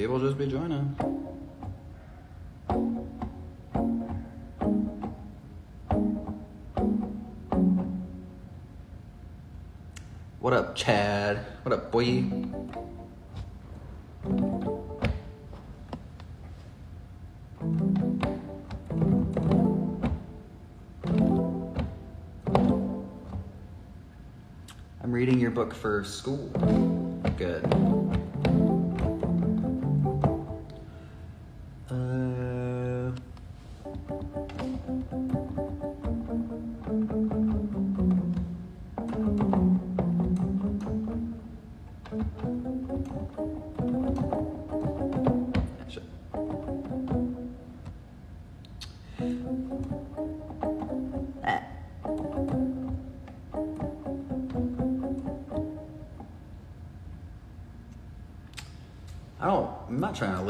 People just be joining. What up, Chad? What up, boy? I'm reading your book for school. Good.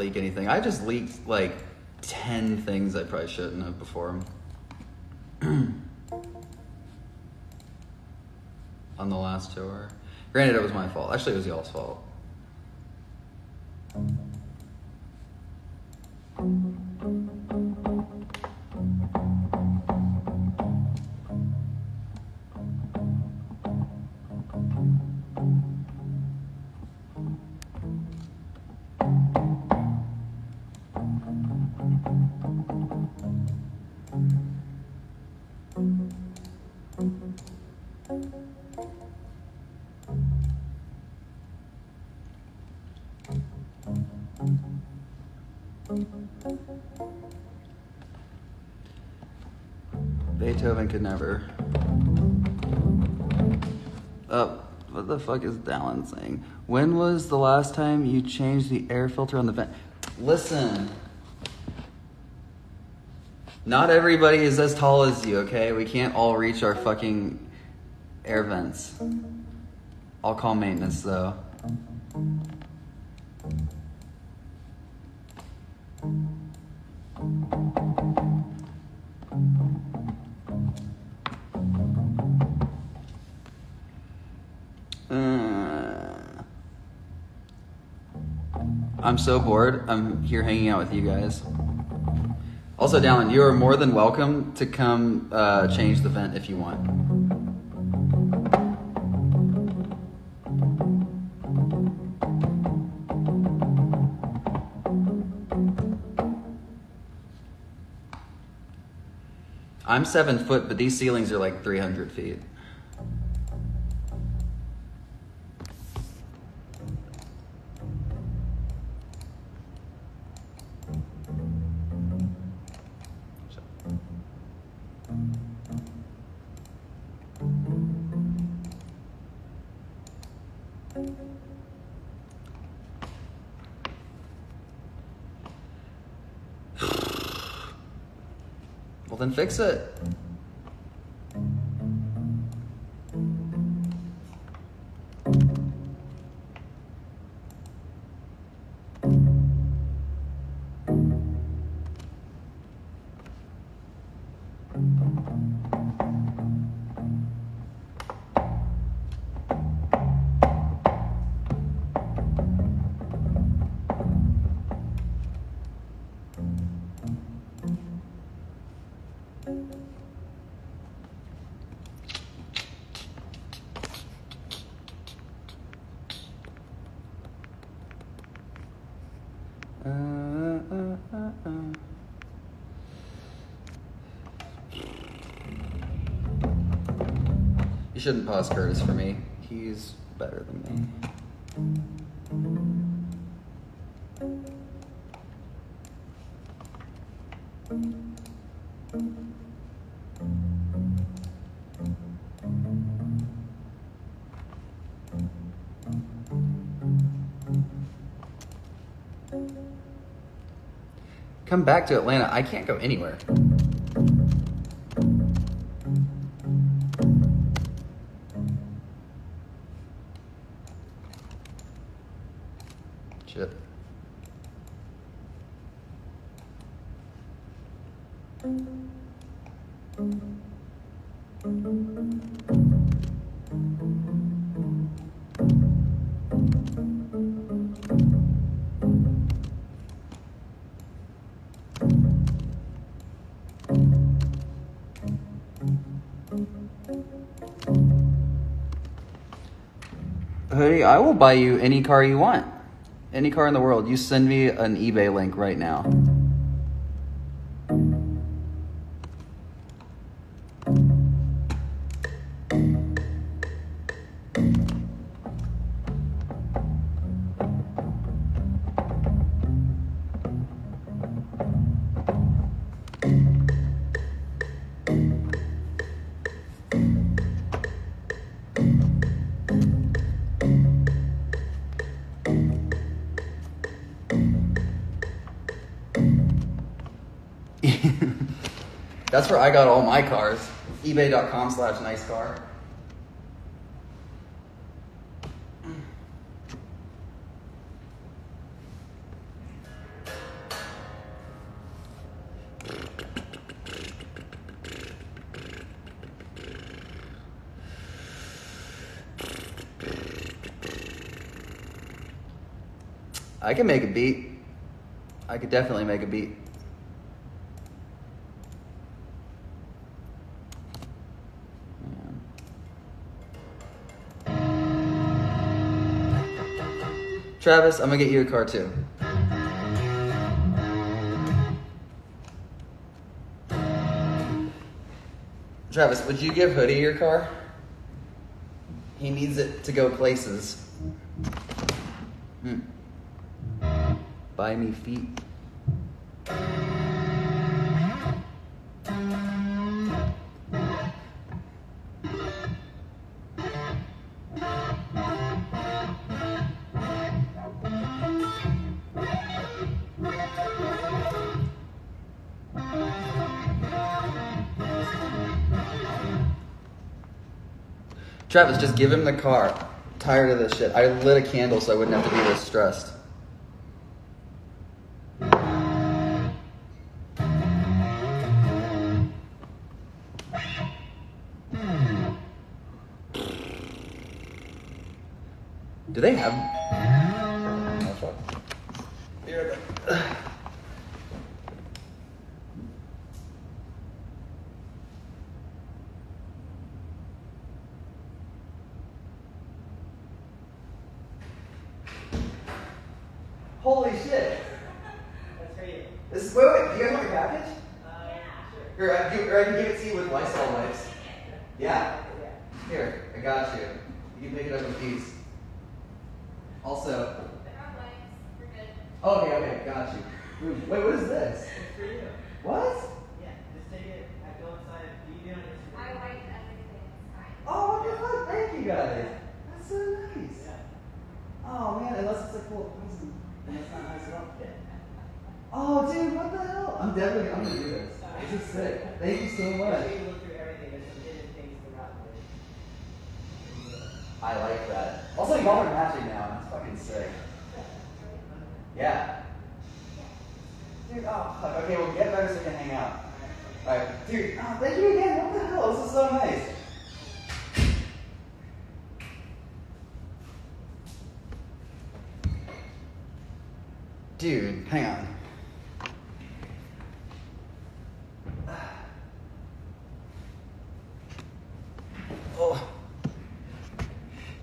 Leak anything. I just leaked like ten things I probably shouldn't have before. On the last tour. Granted, it was my fault. Actually, it was y'all's fault. Beethoven could never. Oh, what the fuck is Dallin saying? When was the last time you changed the air filter on the vent? Listen. Not everybody is as tall as you, okay? We can't all reach our fucking air vents. I'll call maintenance though. I'm so bored. I'm here hanging out with you guys. Also, Dallin, you are more than welcome to come uh, change the vent if you want. I'm seven foot, but these ceilings are like 300 feet. Well, then fix it. You shouldn't pause Curtis for me. He's better than me. Come back to Atlanta. I can't go anywhere. Hoodie, I will buy you any car you want. Any car in the world. You send me an eBay link right now. Where I got all my cars. eBay.com slash nice car. I can make a beat. I could definitely make a beat. Travis, I'm gonna get you a car too. Travis, would you give Hoodie your car? He needs it to go places. Hmm. Buy me feet. Travis, just give him the car. tired of this shit. I lit a candle so I wouldn't have to be this stressed.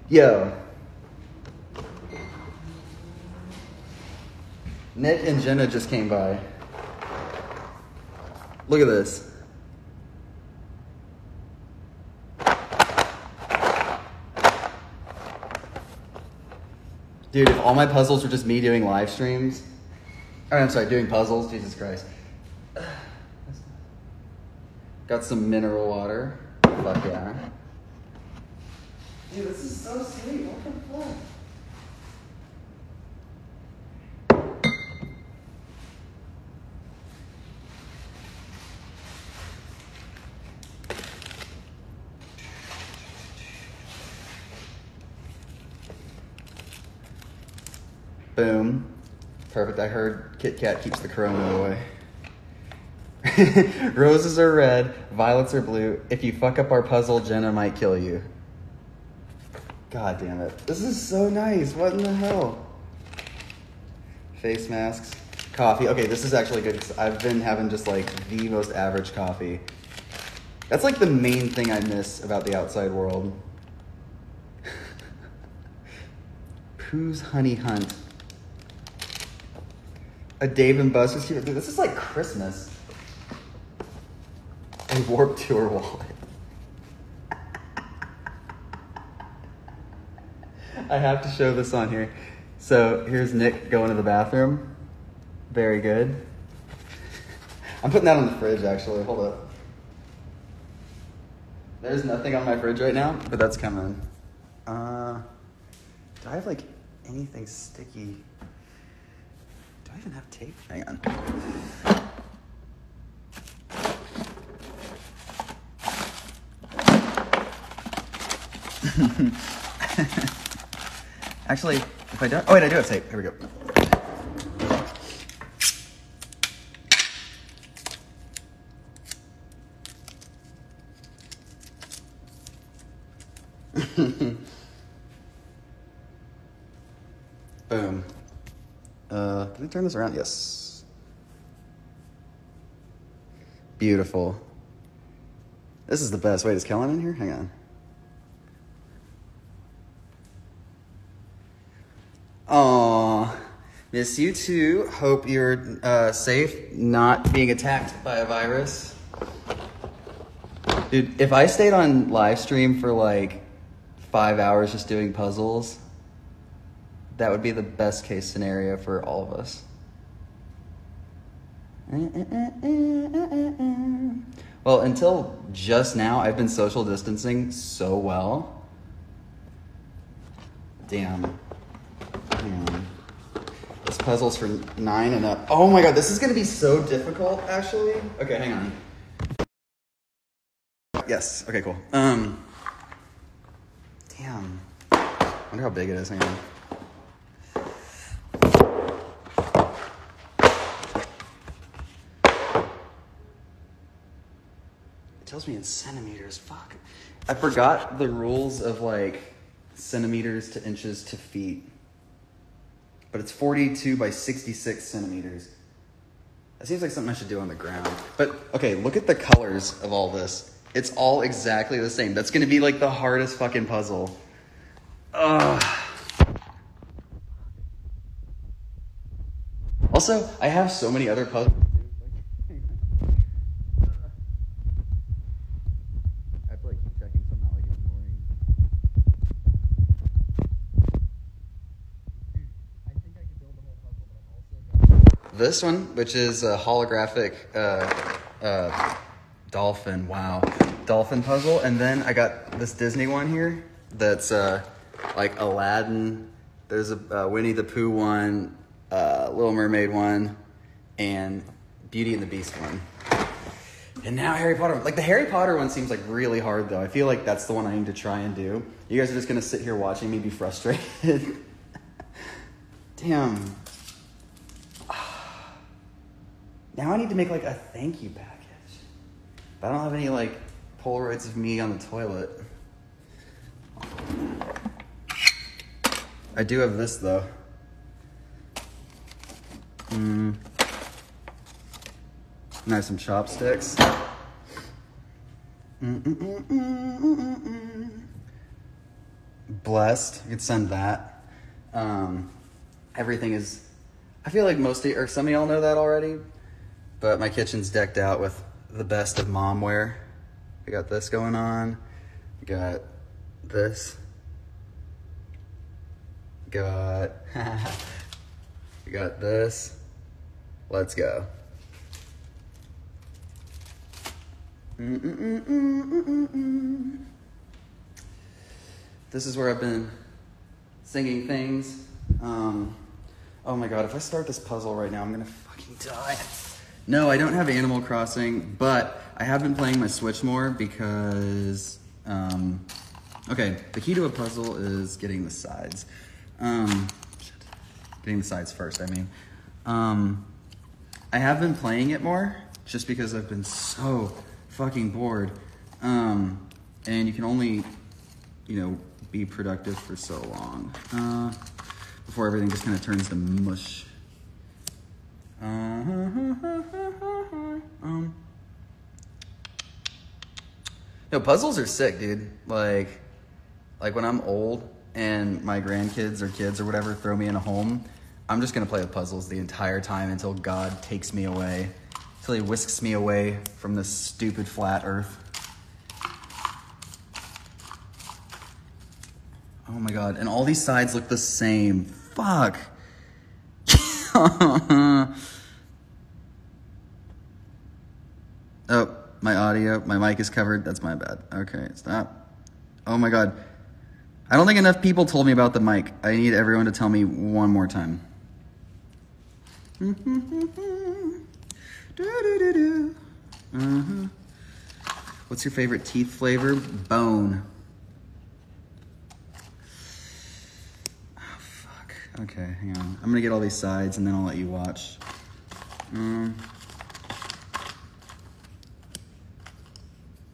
Yo. Nick and Jenna just came by. Look at this. Dude, if all my puzzles were just me doing live streams. Or, I'm sorry, doing puzzles. Jesus Christ. Got some mineral water. Fuck yeah. Dude, this is so sweet. What the fuck? Boom. Perfect. I heard Kit Kat keeps the corona away. Roses are red, violets are blue. If you fuck up our puzzle, Jenna might kill you. God damn it. This is so nice. What in the hell? Face masks. Coffee. Okay, this is actually good because I've been having just like the most average coffee. That's like the main thing I miss about the outside world. Who's Honey Hunt? A Dave and Buster's this is like Christmas. A Warped Tour wallet. I have to show this on here. So here's Nick going to the bathroom. Very good. I'm putting that on the fridge actually. Hold up. There's nothing on my fridge right now, but that's coming. Uh, do I have like anything sticky? Do I even have tape? Hang on. Actually, if I don't, oh wait, I do have tape. Here we go. Boom. Uh, can I turn this around? Yes. Beautiful. This is the best. Wait, is Kellen in here? Hang on. Miss you too. Hope you're uh, safe, not being attacked by a virus. Dude, if I stayed on live stream for like five hours just doing puzzles, that would be the best case scenario for all of us. Well, until just now, I've been social distancing so well. Damn. Puzzle's for nine and up. Oh my god, this is gonna be so difficult, actually. Okay, hang on. Yes, okay, cool. Um, damn. wonder how big it is. Hang on. It tells me in centimeters. Fuck. I forgot the rules of like centimeters to inches to feet. But it's 42 by 66 centimeters. That seems like something I should do on the ground. But okay, look at the colors of all this. It's all exactly the same. That's gonna be like the hardest fucking puzzle. Ugh. Also, I have so many other puzzles. I have to like keep checking so I'm not like ignoring. This one, which is a holographic uh, uh, dolphin. Wow, dolphin puzzle. And then I got this Disney one here that's uh, like Aladdin. There's a uh, Winnie the Pooh one, uh, Little Mermaid one, and Beauty and the Beast one. And now Harry Potter. Like the Harry Potter one seems like really hard though. I feel like that's the one I need to try and do. You guys are just gonna sit here watching me be frustrated. Damn. Now I need to make like a thank you package. But I don't have any like Polaroids of me on the toilet. I do have this though. Mm. Nice some chopsticks. Mm-mm-mm-mm-mm-mm. Blessed. You could send that. Um, everything is. I feel like most of or some of y'all know that already, but my kitchen's decked out with the best of mom wear. We got this going on. We got this. Got. we got this. Let's go. Mm-mm-mm-mm-mm-mm. This is where I've been singing things. Um, oh my god, if I start this puzzle right now, I'm gonna fucking die. No, I don't have Animal Crossing, but I have been playing my Switch more because, um, okay, the key to a puzzle is getting the sides. Um. Getting the sides first, I mean. Um, I have been playing it more just because I've been so fucking bored. Um, and you can only, you know, be productive for so long uh, before everything just kind of turns to mush. Um, no, puzzles are sick, dude. Like, like when I'm old and my grandkids or kids or whatever throw me in a home, I'm just gonna play with puzzles the entire time until God takes me away, until He whisks me away from this stupid flat Earth. Oh my God! And all these sides look the same. Fuck. oh, my audio, my mic is covered. That's my bad. Okay, stop. Oh my God. I don't think enough people told me about the mic. I need everyone to tell me one more time. Uh-huh. What's your favorite teeth flavor? Bone. Oh, fuck. Okay, hang on. I'm gonna get all these sides and then I'll let you watch. Um,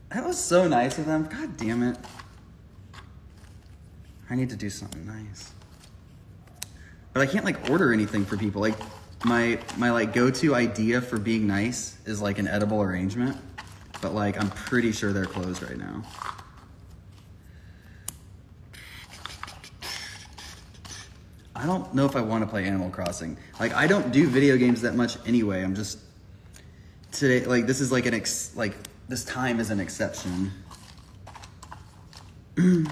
that was so nice of them. God damn it. I need to do something nice. But I can't like order anything for people. Like my my like go-to idea for being nice is like an edible arrangement. But like I'm pretty sure they're closed right now. I don't know if I want to play Animal Crossing. Like I don't do video games that much anyway. I'm just today like this is like an ex like this time is an exception.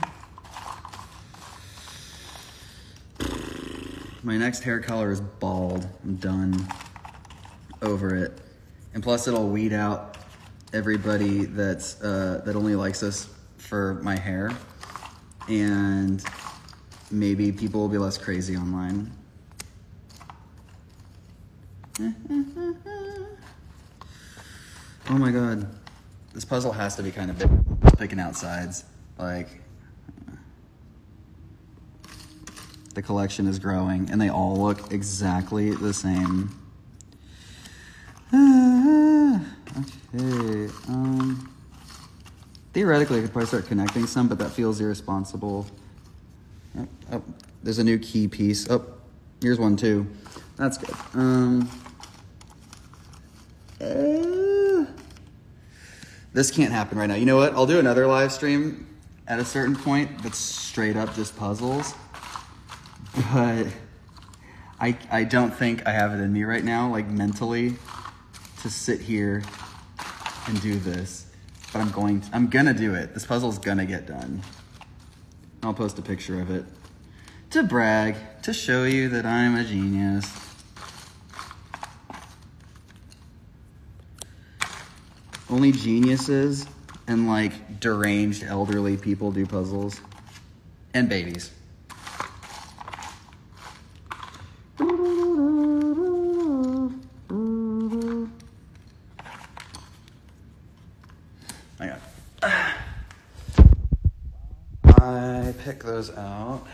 My next hair color is bald. I'm done. Over it. And plus it'll weed out everybody that's uh, that only likes us for my hair. And maybe people will be less crazy online. Oh my god. This puzzle has to be kind of big. Picking out sides. Like, the collection is growing and they all look exactly the same. okay. Um, theoretically, I could probably start connecting some, but that feels irresponsible. Oh, oh, there's a new key piece. Oh, here's one too. That's good. Um, uh, this can't happen right now. You know what? I'll do another live stream at a certain point that's straight up just puzzles. But I, I don't think I have it in me right now, like mentally, to sit here and do this. But I'm going to, I'm gonna do it. This puzzle's gonna get done. I'll post a picture of it to brag, to show you that I'm a genius. Only geniuses and like deranged elderly people do puzzles. And babies. Hang on. I pick those out.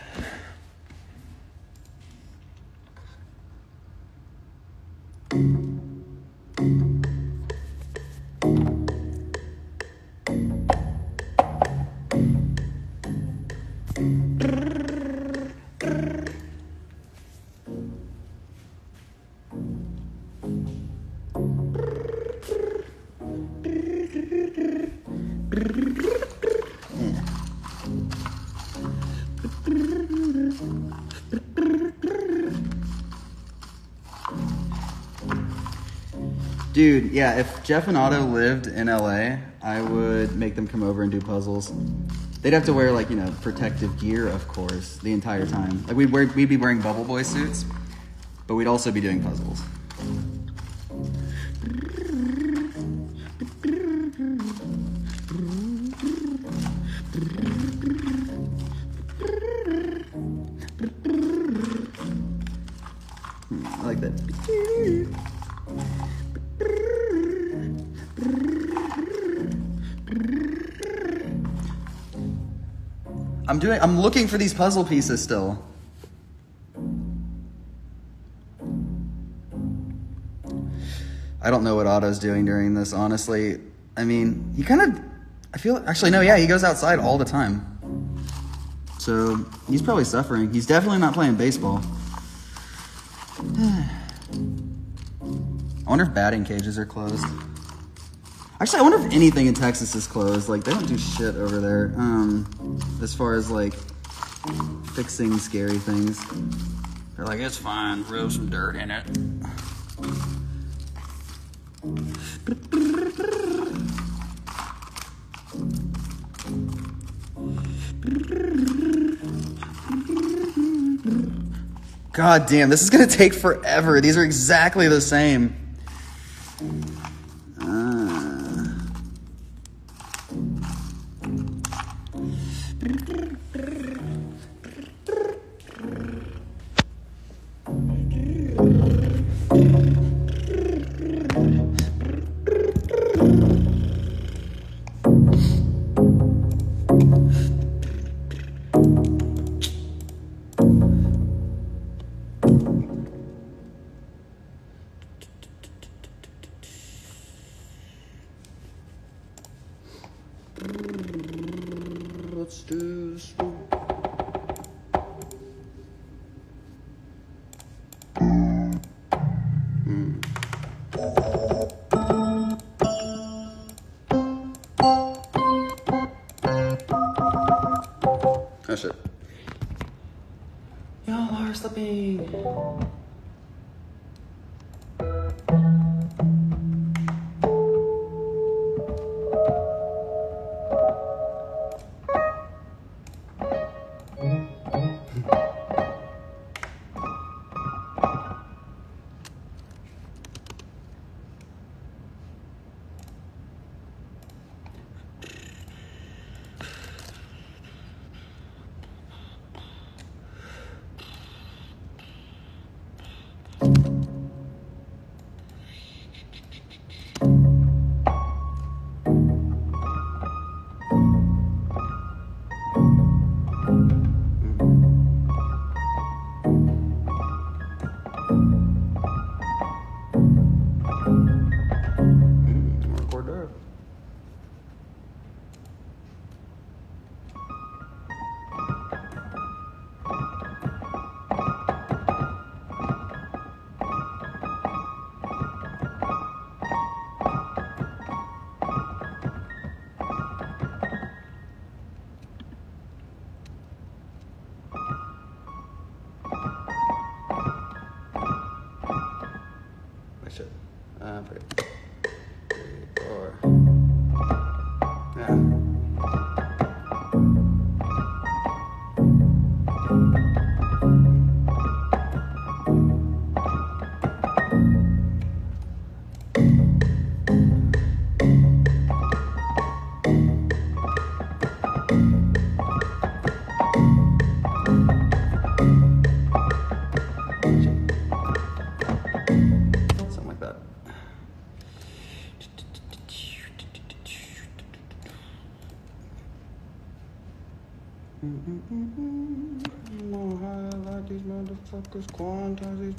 Dude, yeah, if Geoff and Otto lived in LA, I would make them come over and do puzzles. They'd have to wear like, you know, protective gear, of course, the entire time. Like we'd wear, we'd be wearing bubble boy suits, but we'd also be doing puzzles. doing? I'm looking for these puzzle pieces still. I don't know what Otto's doing during this, honestly. I mean, he kind of, I feel, actually, no, yeah, he goes outside all the time. So he's probably suffering. He's definitely not playing baseball. I wonder if batting cages are closed. Actually, I wonder if anything in Texas is closed. Like, they don't do shit over there. Um, as far as like fixing scary things. They're like, it's fine, throw some dirt in it. God damn, this is gonna take forever. These are exactly the same.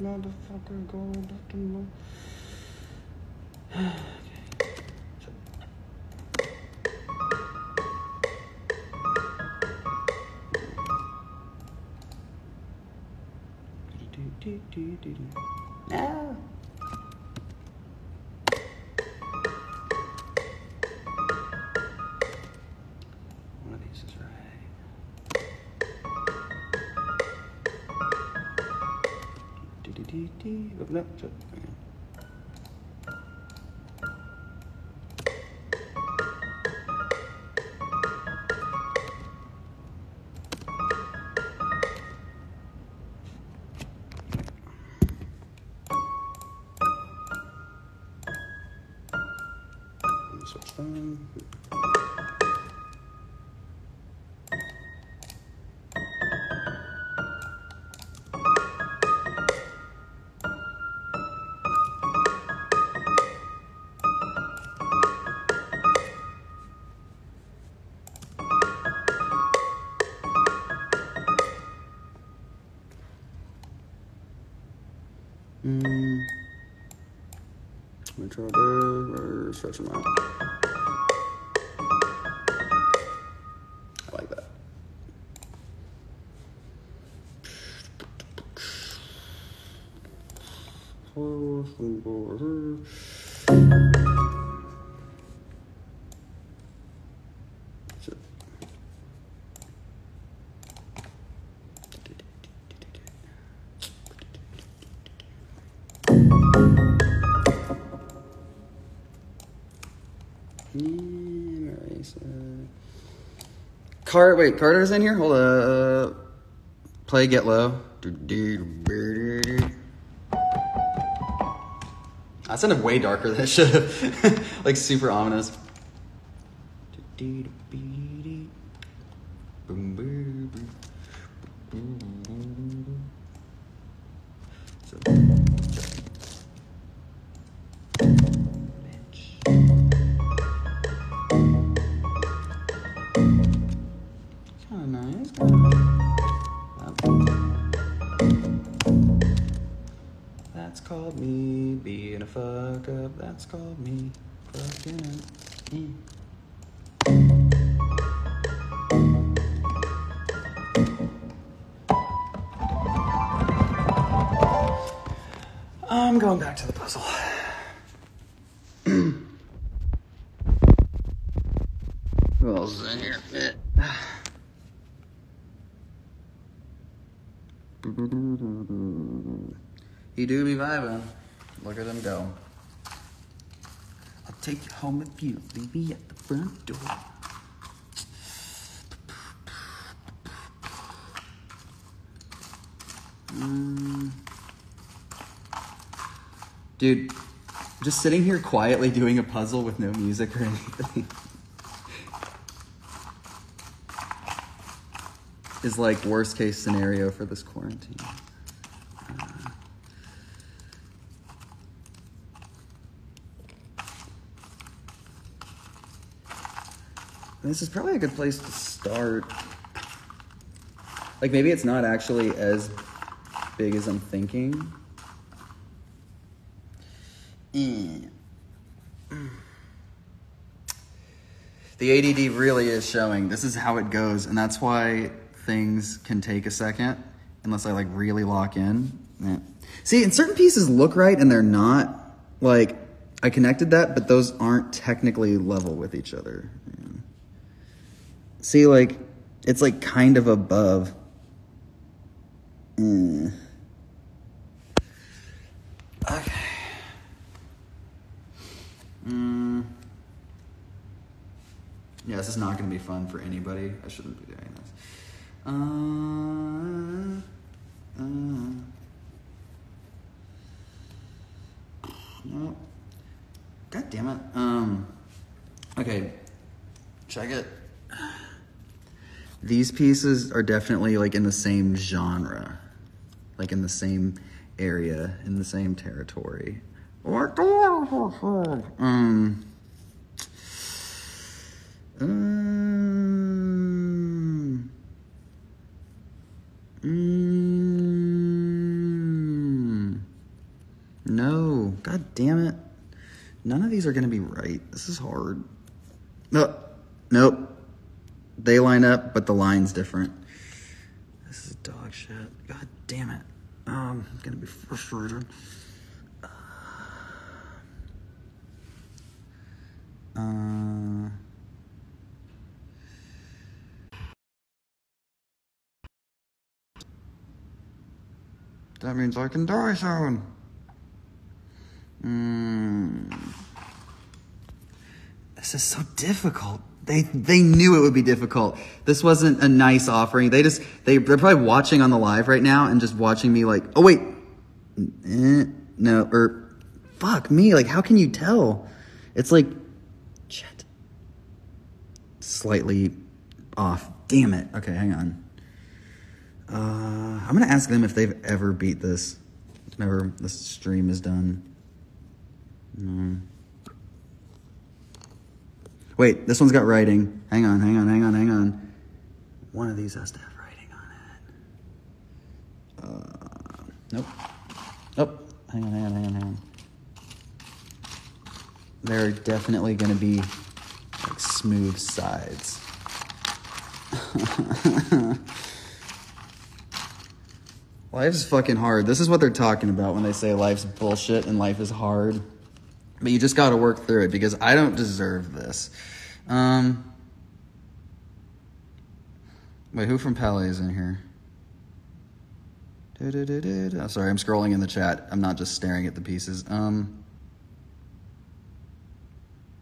Quantize these motherfuckers, go up to my. Ah. Dee-dee-dee-dee. Oh, Card, wait, Carter's in here? Hold up. Play Get Low. That sounded way darker than it should have. like super ominous. So, That's called me fucking up. Take you home if you leave me at the front door. Mm. Dude, just sitting here quietly doing a puzzle with no music or anything is like worst case scenario for this quarantine. This is probably a good place to start. Like maybe it's not actually as big as I'm thinking. Eh. The ADD really is showing. This is how it goes, and that's why things can take a second unless I like really lock in. Eh. See, and certain pieces look right and they're not. Like I connected that, but those aren't technically level with each other. See, like it's like kind of above. Eh. Okay. Mm. Yeah, this is not going to be fun for anybody. I shouldn't be doing this. Uh, uh. No. God damn it. Um. Okay. Check it. These pieces are definitely like in the same genre, like in the same area, in the same territory. Um. Um. No. God damn it. None of these are to be right. This is hard. No. Nope. They line up, but the line's different. This is dog shit. God damn it. Um, I'm to be frustrated. Uh, that means I can die soon. Mm. This is so difficult. They they knew it would be difficult. This wasn't a nice offering. They just they they're probably watching on the live right now and just watching me like, oh wait, eh, no or fuck me. Like how can you tell? It's like shit. Slightly off. Damn it. Okay, hang on. Uh, I'm gonna ask them if they've ever beat this. Whenever this stream is done. Mm. Wait, this one's got writing. Hang on, hang on, hang on, hang on. One of these has to have writing on it. Uh, nope. Nope. Hang on, hang on, hang on, hang on. there are definitely going to be like smooth sides. Life's fucking hard. This is what they're talking about when they say life's bullshit and life is hard. But you just got to work through it because I don't deserve this. Um, wait, who from Palais is in here? Sorry, I'm scrolling in the chat. I'm not just staring at the pieces. Um,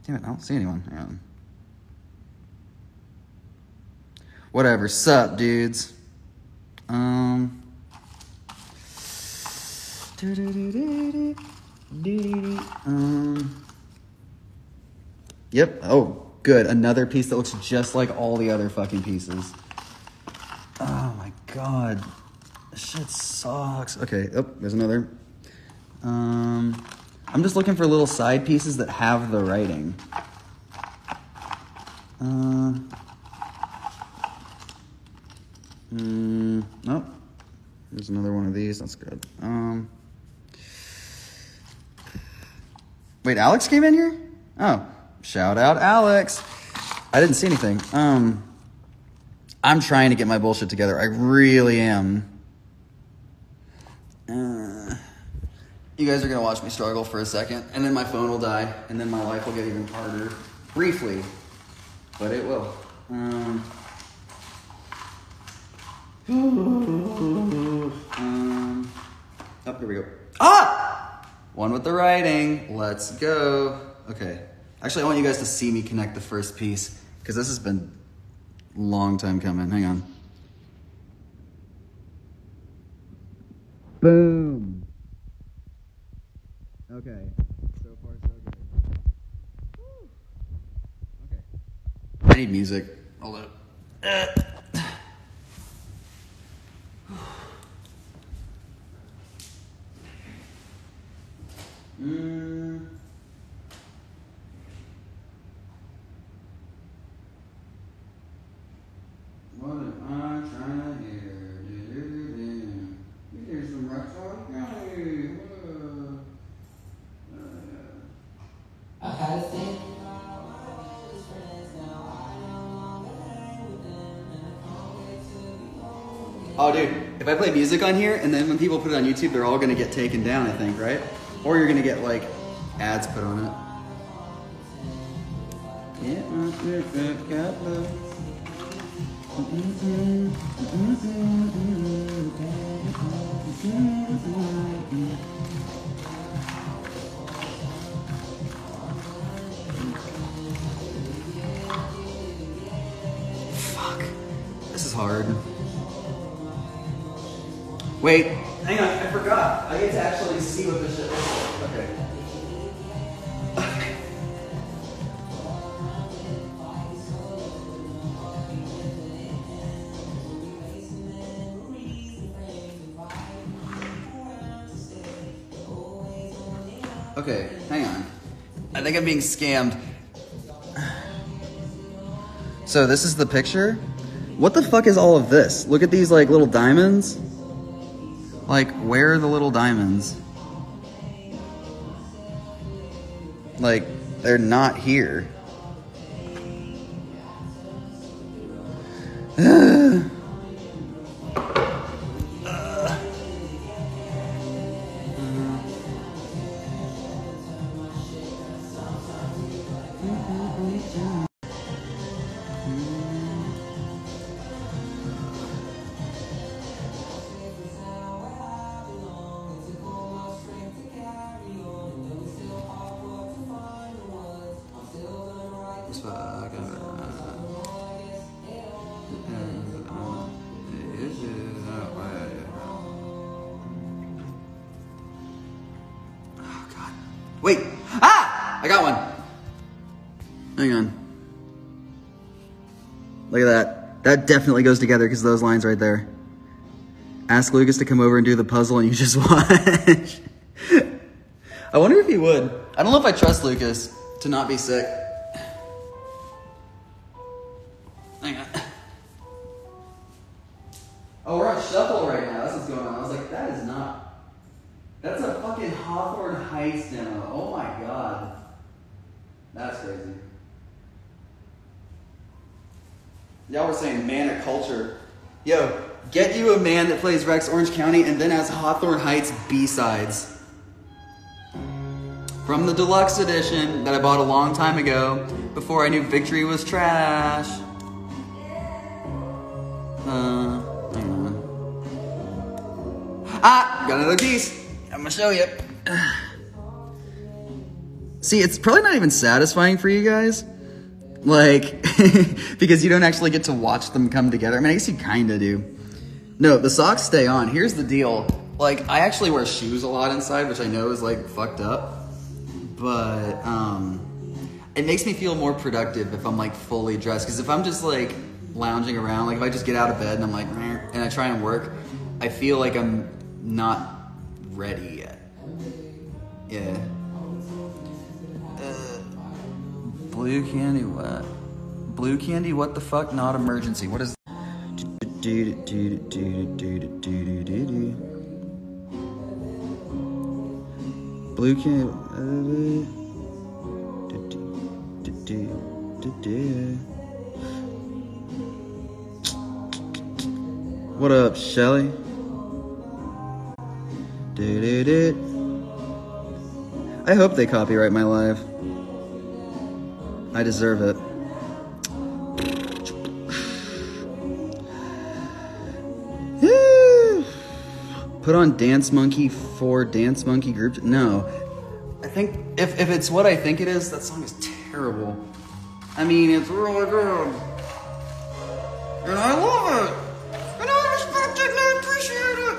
damn it, I don't see anyone. Whatever. Sup, dudes. Um. Um. Yep. Oh, good. Another piece that looks just like all the other fucking pieces. Oh my god. This shit sucks. Okay. Oh, there's another. Um. I'm just looking for little side pieces that have the writing. Uh. Mm, nope. There's another one of these. That's good. Um. Wait, Alex came in here? Oh, shout out Alex. I didn't see anything. Um. I'm trying to get my bullshit together. I really am. Uh, you guys are gonna watch me struggle for a second, and then my phone will die, and then my life will get even harder. Briefly, but it will. Um. um, oh, here we go. Ah! One with the writing. Let's go. Okay. Actually, I want you guys to see me connect the first piece because this has been a long time coming. Hang on. Boom. Okay. So far, so good. Woo. Okay. I need music. Hold up. Uh. Mm. What am I trying to hear? You hear some rock song? Hey, whoa. Uh, I had a thing. Oh, dude, if I play music on here and then when people put it on YouTube, they're all gonna get taken down, I think, right? Or you're gonna get like ads put on it. Fuck. This is hard. Wait, hang on, forgot. I get to actually see what this shit looks like. Okay. Okay, hang on. I think I'm being scammed. So this is the picture. What the fuck is all of this? Look at these like little diamonds. Like, where are the little diamonds? Like, they're not here. Definitely goes together because those lines right there. Ask Lucas to come over and do the puzzle and you just watch. I wonder if he would. I don't know if I trust Lucas to not be sick. Plays Rex Orange County and then has Hawthorne Heights B sides. From the deluxe edition that I bought a long time ago before I knew Victory was trash. Uh, hang on. Ah, got another piece. I'm gonna show you. See, it's probably not even satisfying for you guys. Like, because you don't actually get to watch them come together. I mean, I guess you kind of do. No, the socks stay on. Here's the deal. Like, I actually wear shoes a lot inside, which I know is like fucked up. But, um, it makes me feel more productive if I'm like fully dressed. Because if I'm just like lounging around, like if I just get out of bed and I'm like, and I try and work, I feel like I'm not ready yet. Yeah. Uh, blue candy, what? Blue candy, what the fuck? Not emergency. What is? Blue candy. What up, Shelly? I hope they copyright my live. I deserve it. Put on Dance Monkey for Dance Monkey group. No. I think if, if it's what I think it is, that song is terrible. I mean, it's really good. And I love it. And I respect it and I appreciate it.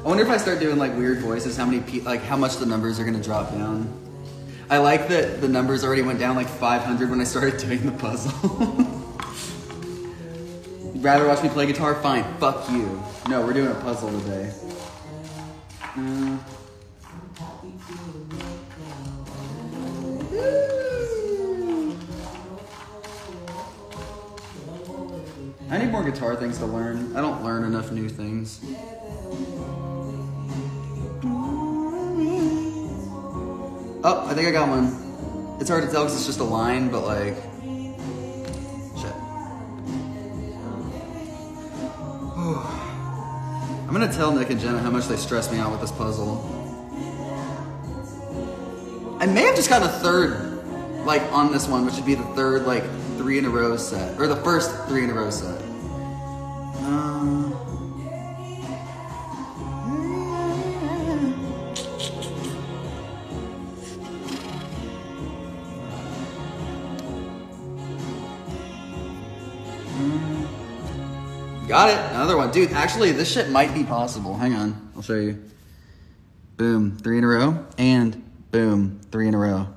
I wonder if I start doing like weird voices, how many pe- like how much the numbers are gonna drop down. I like that the numbers already went down like 500 when I started doing the puzzle. Rather watch me play guitar? Fine, fuck you. No, we're doing a puzzle today. Mm. I need more guitar things to learn. I don't learn enough new things. Oh, I think I got one. It's hard to tell because it's just a line, but like, gonna tell Nick and Jenna how much they stress me out with this puzzle. I may have just gotten a third, like on this one, which would be the third like three in a row set, or the first three in a row set. Dude, actually, this shit might be possible. Hang on. I'll show you. Boom. Three in a row. And boom. Three in a row.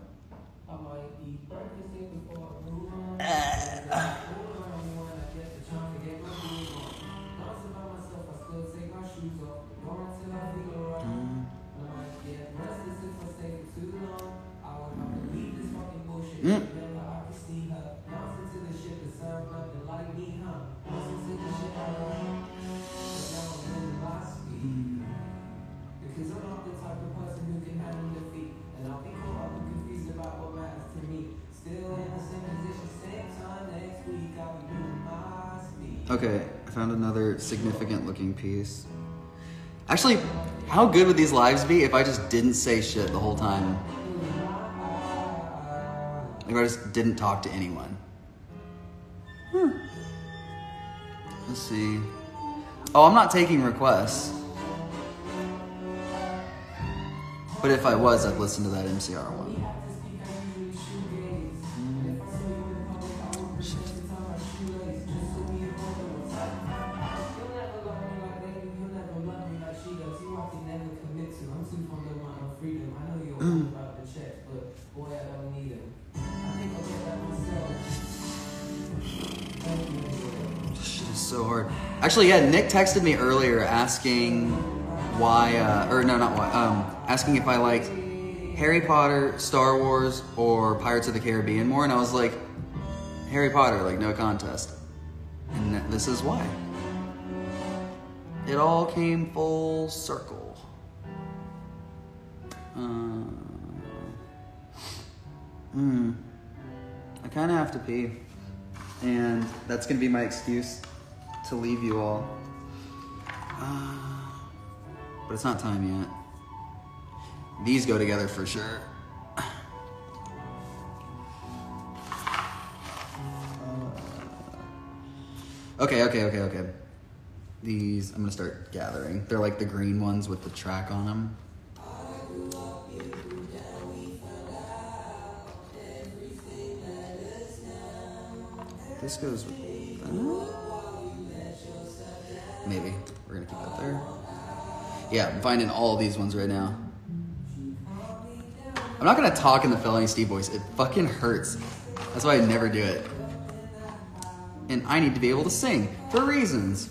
Significant looking piece. Actually, how good would these lives be if I just didn't say shit the whole time? If I just didn't talk to anyone. Hmm. Let's see. Oh, I'm not taking requests. But if I was, I'd listen to that MCR one. Actually, yeah, Nick texted me earlier asking why, uh, or no, not why, um, asking if I liked Harry Potter, Star Wars, or Pirates of the Caribbean more, and I was like, Harry Potter, like no contest. And this is why. It all came full circle. Uh, Mm. I kind of have to pee. And that's going to be my excuse to leave you all. Uh, but it's not time yet. These go together for sure. Okay, okay, okay, okay. These I'm gonna start gathering. They're like the green ones with the track on them. This goes with that. Maybe. We're gonna keep that there. Yeah, I'm finding all these ones right now. I'm not gonna talk in the Felony Steve voice. It fucking hurts. That's why I never do it. And I need to be able to sing for reasons.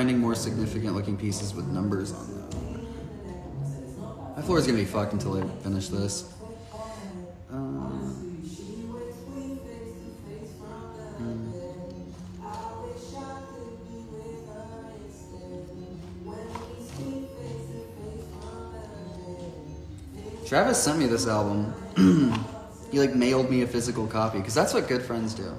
Finding more significant looking pieces with numbers on them. My floor is gonna be fucked until I finish this. Uh, Travis sent me this album. he like mailed me a physical copy because that's what good friends do.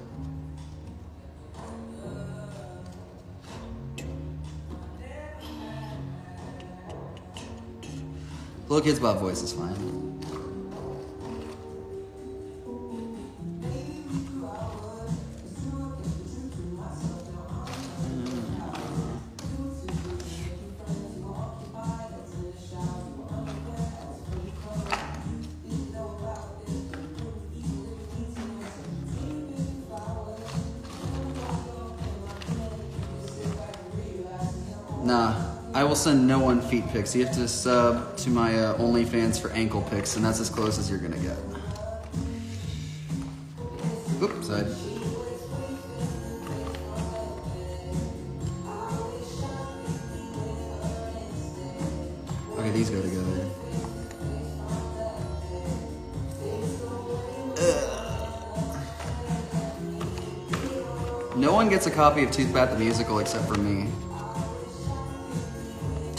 Little Kids Bob voice is fine. One feet pics. You have to sub to my uh, OnlyFans for ankle pics, and that's as close as you're gonna get. Oop, side. Okay, these go together. No one gets a copy of Tooth Bat the musical except for me.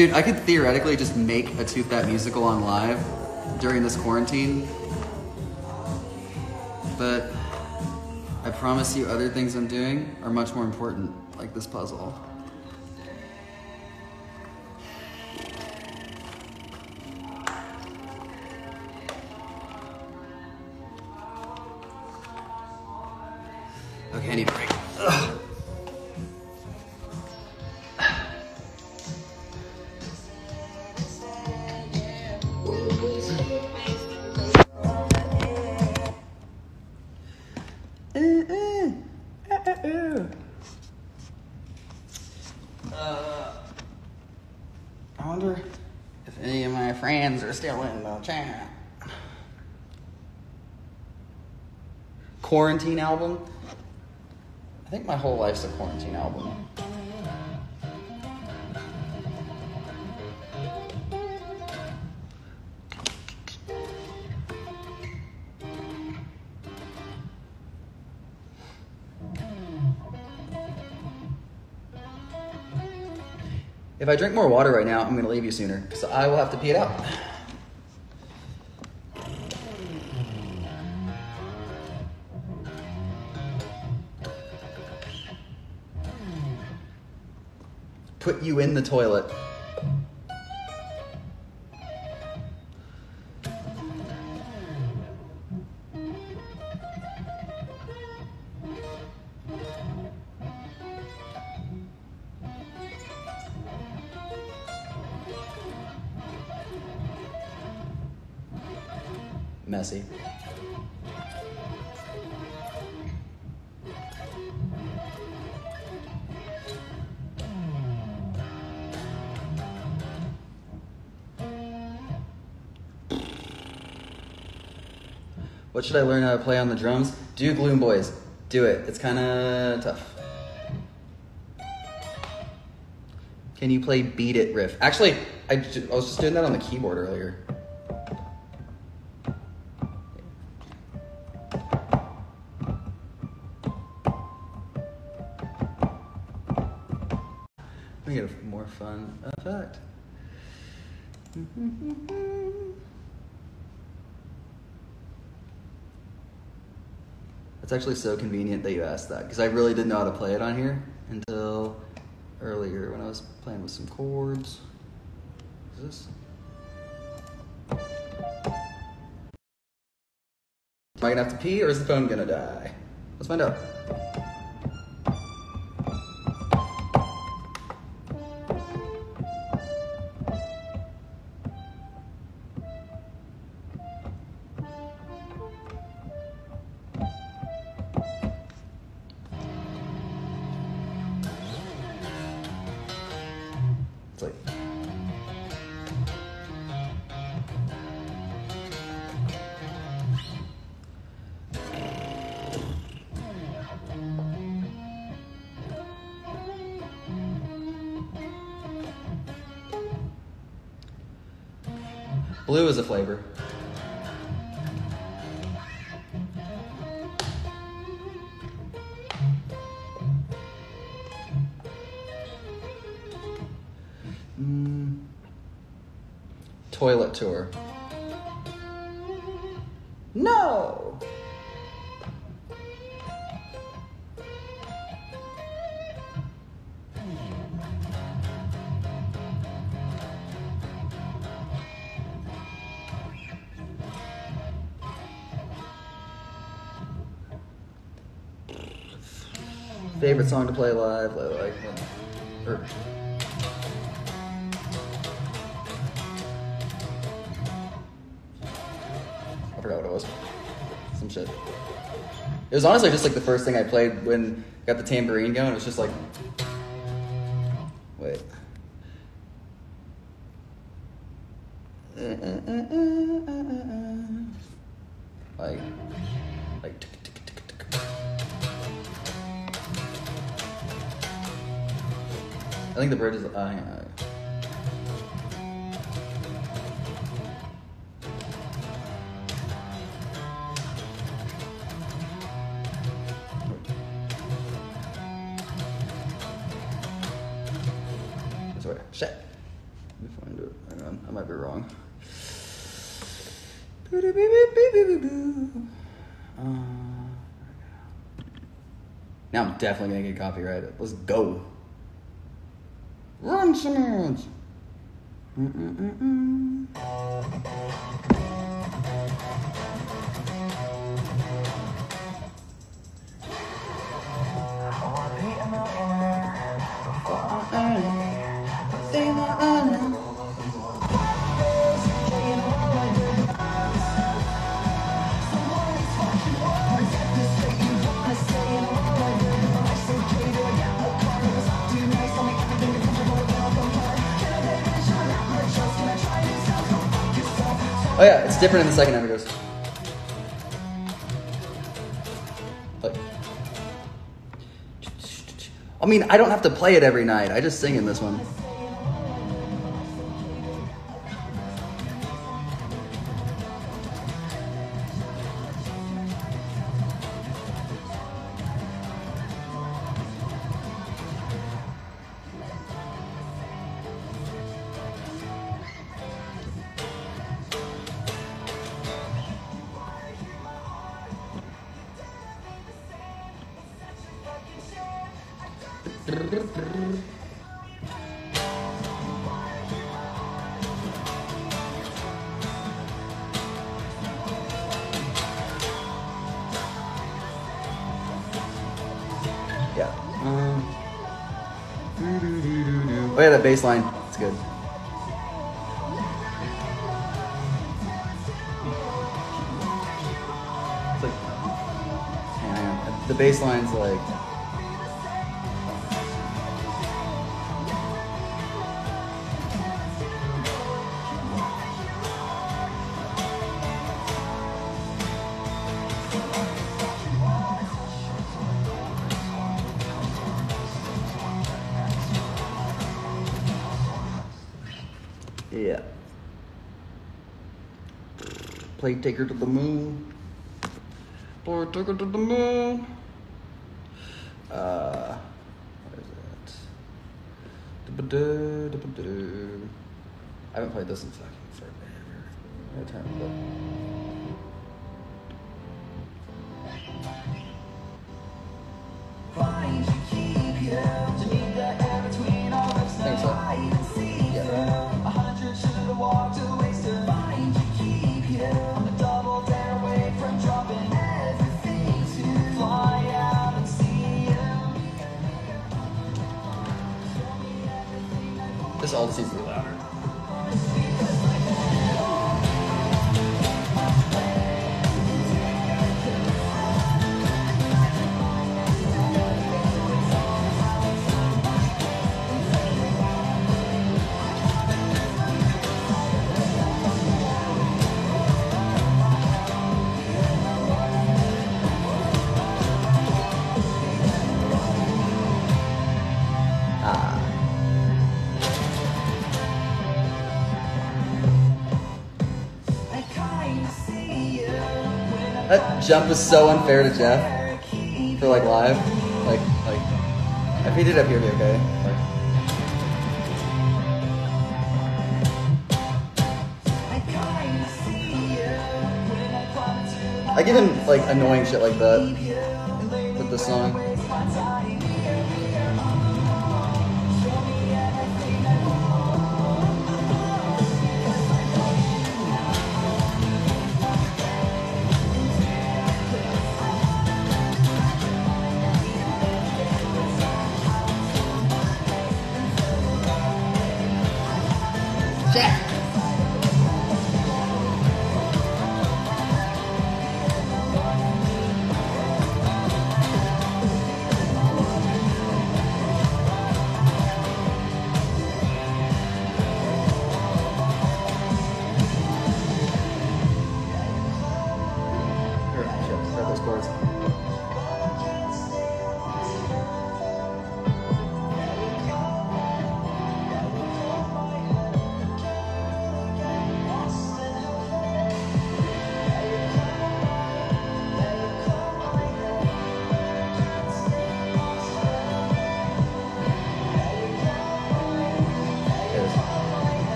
Dude, I could theoretically just make a Tooth Bat musical on live during this quarantine. But I promise you, other things I'm doing are much more important, like this puzzle. Quarantine album? I think my whole life's a quarantine album. If I drink more water right now, I'm gonna leave you sooner because I will have to pee it out. You in the toilet. What should I learn how to play on the drums? Do Gloom Boys. Do it. It's kind of tough. Can you play Beat It riff? Actually, I was just doing that on the keyboard earlier. Let me get a more fun effect. Mm-hmm. It's actually so convenient that you asked that because I really didn't know how to play it on here until earlier when I was playing with some chords. Is this? Am I gonna have to pee or is the phone gonna die? Let's find out. Favorite song to play live, like, or It was honestly just like the first thing I played when I got the tambourine going. It was just like, wait. Like, like. I think the bridge is. Uh, definitely gonna get copyrighted. Let's go. Run, Simmons. Mm-mm-mm-mm. Oh yeah, it's different in the second half. Goes. I mean, I don't have to play it every night. I just sing in this one. Doo-doo-doo-doo-doo. oh yeah, that bass line. It's good. It's like, the bass Play her to the Moon. Play Her to the Moon. Uh, what is that? I haven't played this in fucking forever. All just needs jump was so unfair to Geoff for like live. Like like if he did up here be okay. Like, I give him like annoying shit like that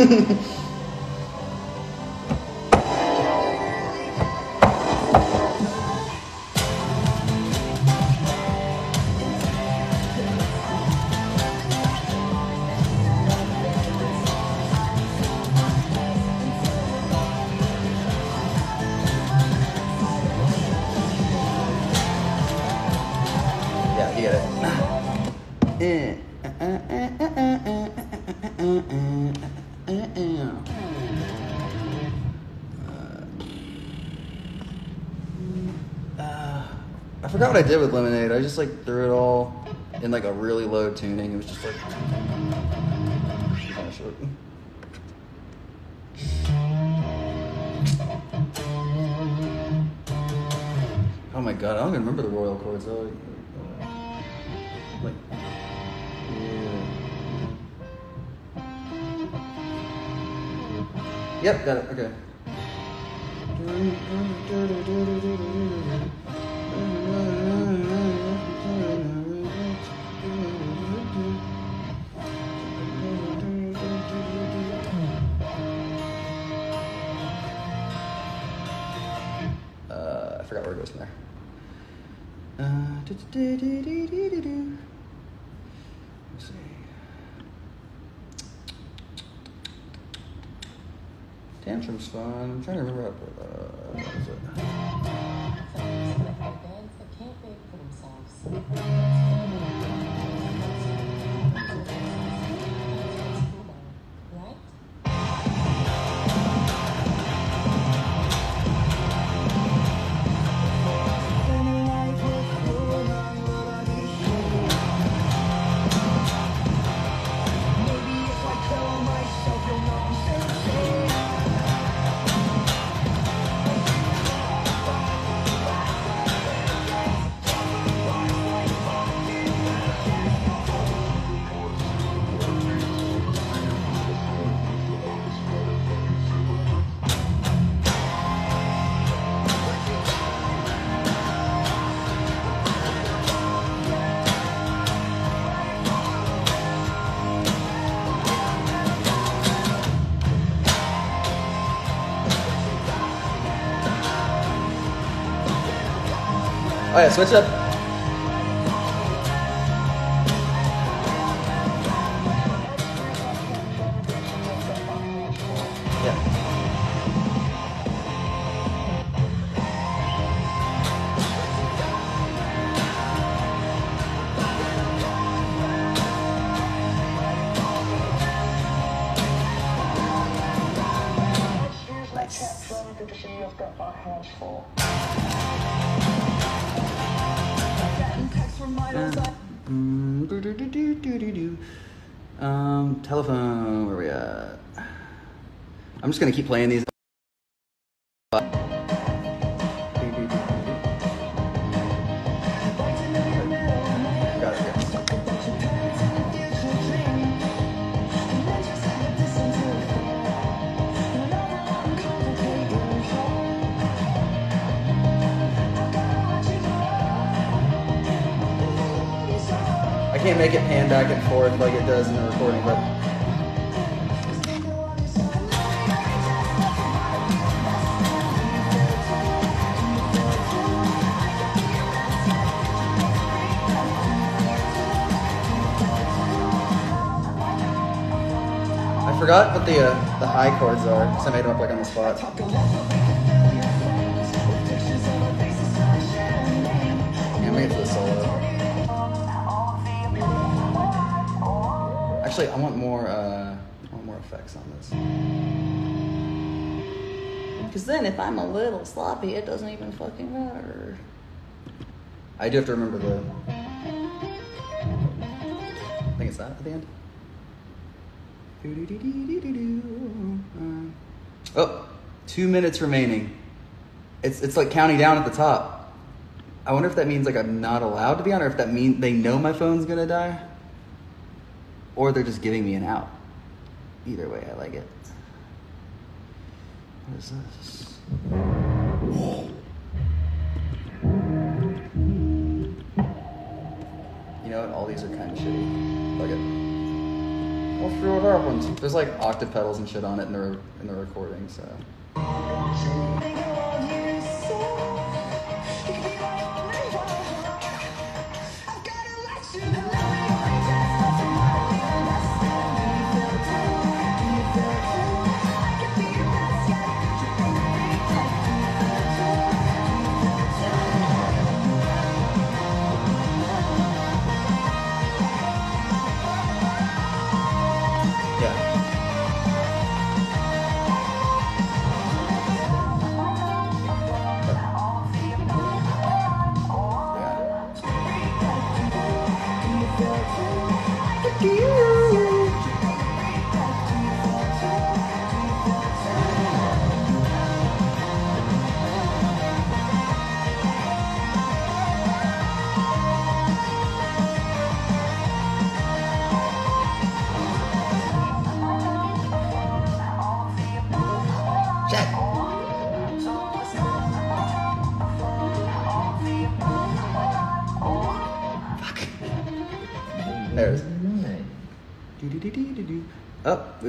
Mm-hmm. what I did with Lemonade. I just like threw it all in like a really low tuning. It was just like. Oh my god, I don't even remember the royal chords though. Like, yeah. Yep, got it. Okay. Goes there. Uh. Let's see. Tantrum's fun. I'm trying to remember how uh, what is it? Oh yeah, switch up. Do-do-do-do-do-do. Um, telephone, where we at? I'm just gonna keep playing these. Like it does in the recording, but I forgot what the uh, the high chords are, so I made them up like on the spot. Actually, I want more. Uh, I want more effects on this. Because then if I'm a little sloppy, it doesn't even fucking matter. I do have to remember the. I think it's that at the end. Oh, two minutes remaining. It's it's like counting down at the top. I wonder if that means like I'm not allowed to be on, or if that mean they know my phone's gonna die, or they're just giving me an out. Either way, I like it. What is this? You know what? All these are kind of shitty. Fuck it. We'll see what happens. There's like octave pedals and shit on it in the in the recording, so.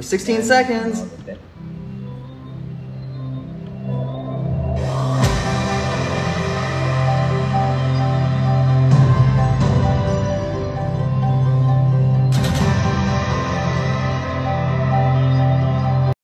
There's 16 seconds.